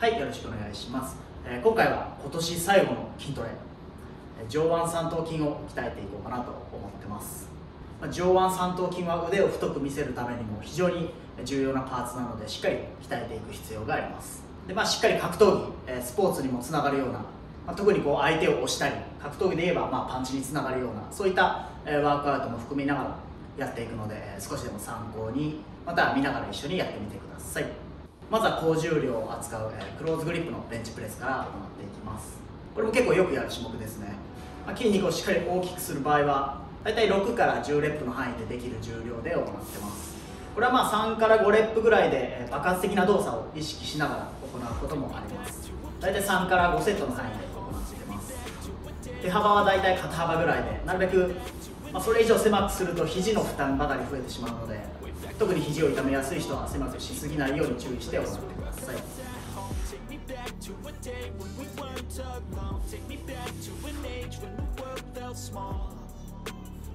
はいよろしくお願いします、えー今回は今年最後の筋トレ。上腕三頭筋を鍛えていこうかなと思ってます、ま上腕三頭筋は腕を太く見せるためにも非常に重要なパーツなのでしっかり鍛えていく必要があります。で、まあ、しっかり格闘技、えスポーツにもつながるような、まあ、特にこう相手を押したり格闘技で言えばまあパンチにつながるようなそういった、ワークアウトも含みながらやっていくので少しでも参考にまた見ながら一緒にやってみてください。まずは高重量を扱う、えークローズグリップのベンチプレスから行っていきます。これも結構よくやる種目ですね、まあ筋肉をしっかり大きくする場合はだいたい6から10レップの範囲でできる重量で行ってます。これはまあ3から5レップぐらいで爆発的な動作を意識しながら行うこともあります。だいたい3から5セットの範囲で行ってます。手幅はだいたい肩幅ぐらいでなるべく、まあ、それ以上狭くすると肘の負担ばかり増えてしまうので特に肘を痛めやすい人は狭くしすぎないように注意して行ってください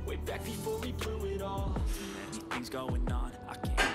Way back before we blew it all. Too many things going on. I can't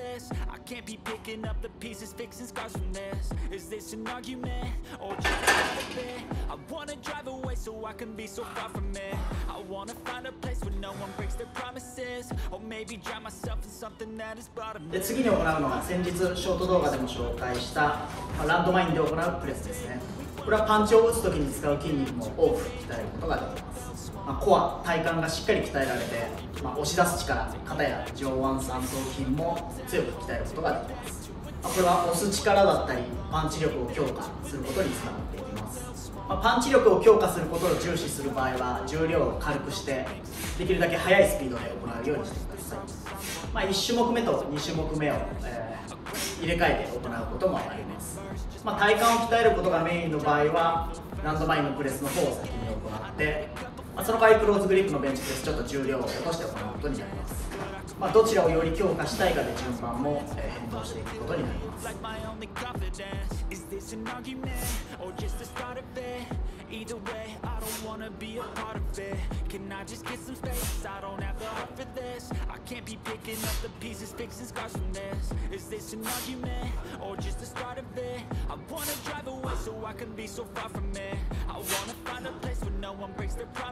this. I can't be picking up the pieces, fixing scars from this. Is this an argument or just a part of it? I wanna drive away so I can be so far from it. I wanna find a place where no one breaks their promises. Or maybe drown myself in something that is bottomless. 次に行うのが先日ショート動画でも紹介した、まあランドマインで行うプレスですねこれはパンチを打つ時に使う筋肉も多く鍛えることができます、まあ、コア体幹がしっかり鍛えられて、まあ、押し出す力肩や上腕三頭筋も強く鍛えることができます、ま、これは押す力だったりパンチ力を強化することにつながっていきます、まあ、パンチ力を強化することを重視する場合は重量を軽くしてできるだけ速いスピードで行うようにしてください。まあ、1種目目と2種目目を、えー入れ替えて行うこともあります、まあ、体幹を鍛えることがメインの場合はランドマインのプレスの方を先に行って、まあ、その場合クローズグリップのベンチプレスちょっと重量を落として行うことになります、まあ、どちらをより強化したいかで順番も、変動していくことになります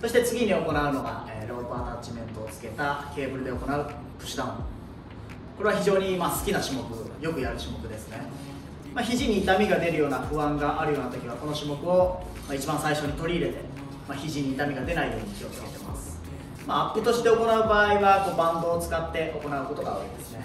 そして次に行うのが、えーロープアタッチメントをつけたケーブルで行うプッシュダウン。これは非常にまあ好きな種目よくやる種目ですね、まあ、肘に痛みが出るような不安があるような時はこの種目を、まあ、一番最初に取り入れて、まあ、肘に痛みが出ないように気をつけてます、まあ、アップとして行う場合はこうバンドを使って行うことが多いですね。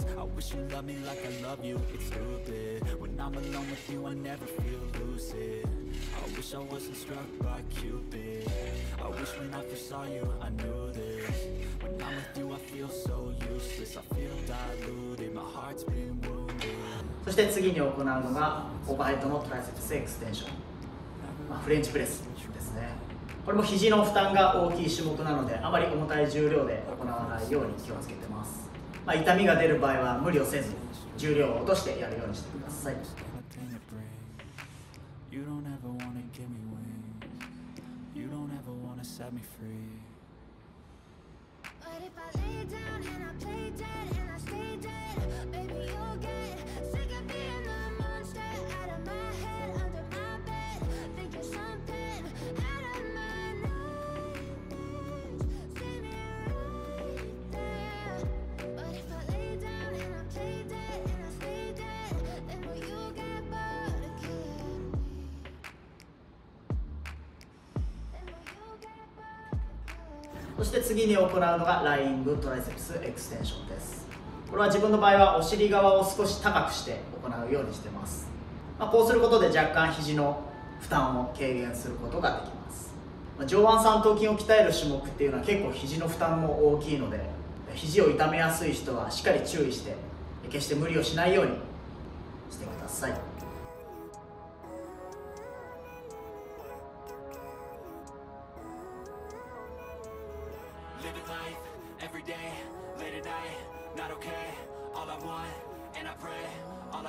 I wish you loved me like I love you, it's stupid When I'm alone with you I never feel lucid I wish I wasn't struck by Cupid I wish when I first saw you I knew this When I'm with you I feel so useless I feel diluted, my heart's been wounded そして次に行うのがオーバーヘッドのトライセプスエクステンション、まあ、フレンチプレスですねこれも肘の負担が大きい種目なのであまり重たい重量で行わないように気をつけてます、まあ、痛みが出る場合は無理をせず重量を落としてやるようにしてくださいそして次に行うのが lying triceps extension です。これは自分の場合はお尻側を少し高くして行うようにしてます、まあ、こうすることで若干肘の負担を軽減することができます、ま上腕三頭筋を鍛える種目っていうのは結構肘の負担も大きいので肘を痛めやすい人はしっかり注意して決して無理をしないようにしてください。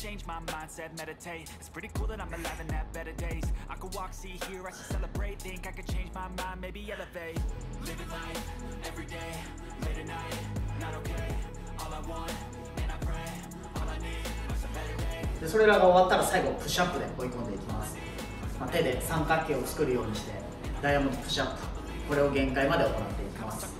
Change my mindset, meditate. It's pretty cool that I'm alive and have better days. I could walk, see, hear, I should celebrate. Think I could change my mind, maybe elevate. Living life every day, late at night, not okay. All I want, and I pray, all I need are some better days. でそれらが終わったら最後プッシュアップで追い込んでいきます、まあ手で三角形を作るようにしてダイヤモンドプッシュアップこれを限界まで行っていきます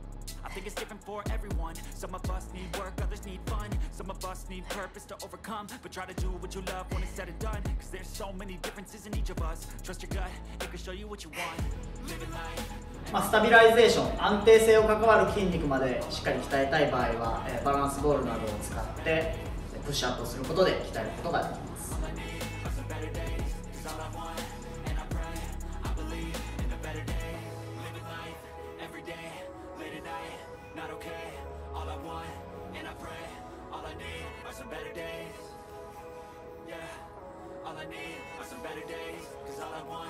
I think it's different for everyone. Some of us need work, others need fun. Some of us need purpose to overcome. But try to do what you love when it's said and done. Cause there's so many differences in each of us. Trust your gut, it can show you what you want. Living life. まあ、スタビライゼーション安定性を関わる筋肉までしっかり鍛えたい場合は、えーバランスボールなどを使ってプッシュアップをすることで鍛えることができます need are some better days. Yeah, all I need are some better days. Cause all I want,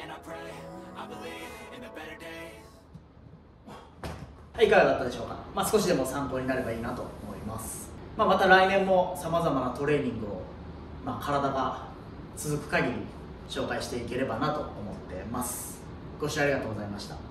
and I pray, I believe in a better day. はいいかがだったでしょうか、まあ、少しでも参考になればいいなと思います、まあ、また来年もさまざまなトレーニングを、まあ、体が続く限り紹介していければなと思ってますご視聴ありがとうございました